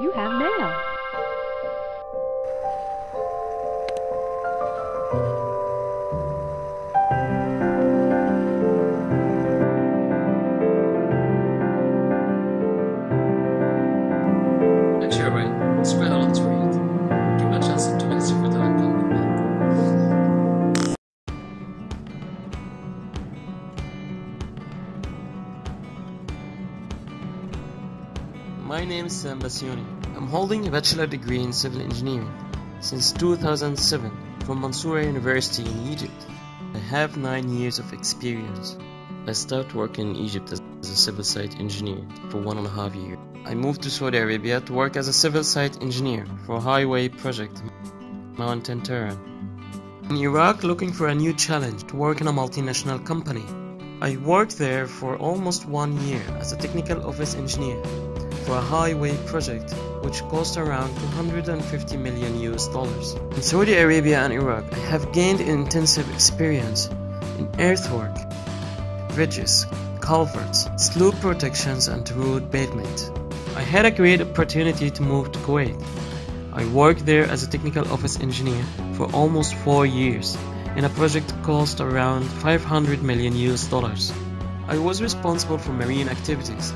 You have mail. Actually, right. It's quite a lot to My name is Sam Bassioni. I'm holding a bachelor degree in civil engineering since 2007 from Mansoura University in Egypt. I have 9 years of experience. I started working in Egypt as a civil site engineer for one and a half years. I moved to Saudi Arabia to work as a civil site engineer for a highway project, Mountain Terran. In Iraq looking for a new challenge to work in a multinational company. I worked there for almost one year as a technical office engineer for a highway project which cost around 250 million US dollars. In Saudi Arabia and Iraq, I have gained intensive experience in earthwork, bridges, culverts, slope protections and road pavement. I had a great opportunity to move to Kuwait. I worked there as a technical office engineer for almost 4 years in a project cost around 500 million US dollars. I was responsible for marine activities,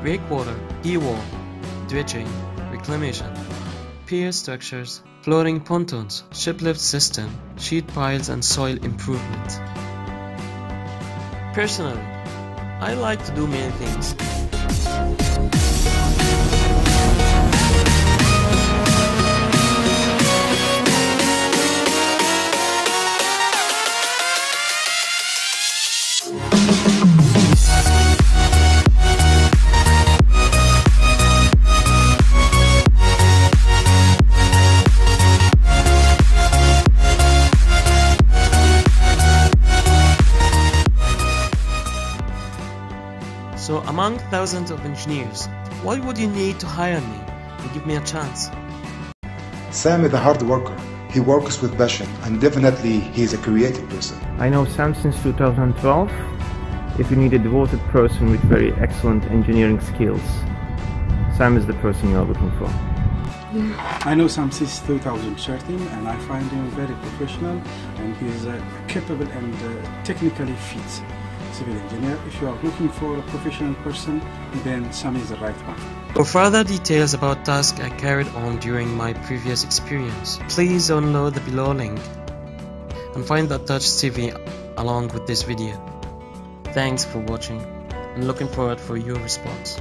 breakwater, e-wall, dredging, reclamation, pier structures, floating pontoons, shiplift system, sheet piles and soil improvement. Personally, I like to do many things. Among thousands of engineers, why would you need to hire me and give me a chance? Sam is a hard worker. He works with passion and definitely he is a creative person. I know Sam since 2012. If you need a devoted person with very excellent engineering skills, Sam is the person you are looking for. I know Sam since 2013 and I find him very professional and he is uh, capable and uh, technically fit civil engineer. If you are looking for a professional person, then Sam is the right one. For further details about tasks I carried on during my previous experience, please download the below link and find the attached CV along with this video. Thanks for watching and looking forward for your response.